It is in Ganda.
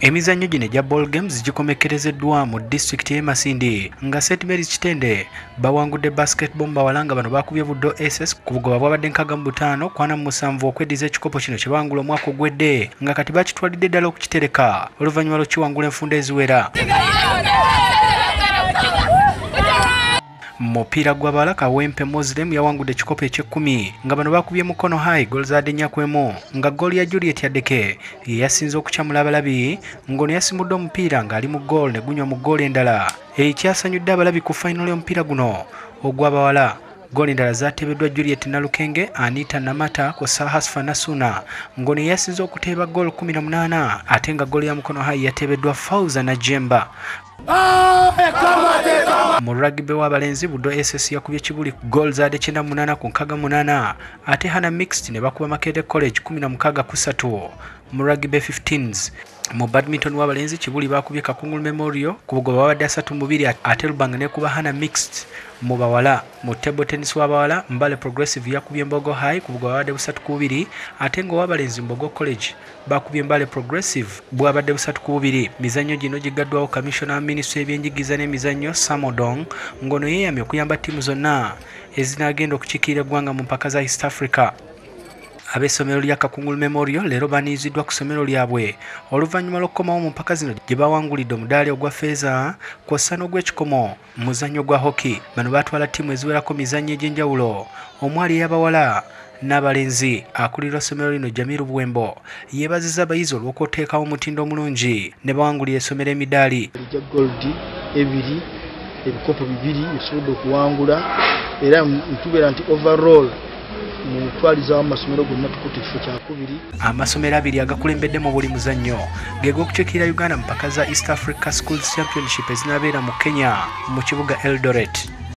emizannyo gino egya ball games gikomekerezeddwa mu disitulikiti y'e masindi nga st marys kitende bawangudde basketball mbawala nga bano bakubye buddo ss ku bugoba bwabadde nkaga mu butaano kwana mu musanvu okweddiza ekikopo kino kye bawangula omwaka ogwedde nga kati bakitwalidde ddala okukitereka. Oluvannyuma lw'okiwangula enfunda eziwera mupiira gw'abawala kawempe muslim yawangudde ekikopo eky'ekkumi nga bano bakubye mukono high gol zadde nyakwemu nga gooli ya juliet yaddeke ye yasinze okukyamula abalabi ng'ono yasimudde omupiira ng'ali mu goal ne gunywa mu gooli endala. Ekyasanyudde abalabi ku fayinalo y'omupiira guno ogw'abawala gooli endala zateebeddwa juliet nalukenge anita namata kw'ossa hasfa nasuna ng'ono yasinze okuteeba goal 18 ate nga gooli ya mukono high yateebeddwa fauza najemba mu rugby w'abalenzi buddo ss yakubye kibuli gol zaade 98 ku 68 ate hana mixed ne bakuba makete college 16 ku 3 mu rugby 15s mu badminton w'abalenzi kibuli bakubye kakungulu memorial ku bugoba babadde 32 ate lubanga nekuba hana mixed mu bawala mu table tennis w'abawala mbale progressive yakubye mbogo high ku bugoba babadde busatu ku bubiri ate nga ow'abalenzi mbogo college bakubye mbale progressive bwabadde busatu ku bubiri mizannyo gino gigaddwawo wa minisitule y'ebyenjigiriza n'emizannyo samodong ng'ono yeeyamye okuyamba ttiimu zonna ezinagenda okukiikirira eggwanga mu mpaka za east africa. Ab'essomero lya kakungulu memorial leero baniiziddwa ku ssomero lyabwe. Oluvannyuma lw'okukomawo mu mpaka zino gye bawangulidde omudaali ogwa feeza kw'ossa n'ogw'ekikomo mu muzannyo gwa hockey. Bano batwala ttiimu eziwerako mizannyo egy'enjawulo. Omwali ey'abawala n'abalenzi akulira essomero lino jamiru bwembo. Yeebazizza abayizi olw'okuteekawo omutindo omulungi. Ne bawangulira essomero emidaali ejja goldi ebiri ebikopo bibiri ebisobodde okuwangula. Era ntubeera nti overall mutwaliza wamu masomero gonna tukutte ekifo kyakubiri amasomero abiri agakulembedde mu buli muzannyo. Ge g'okukiikirira uganda mu mpaka za east africa schools championship ezinabeera mu kenya mu kibuga eldoret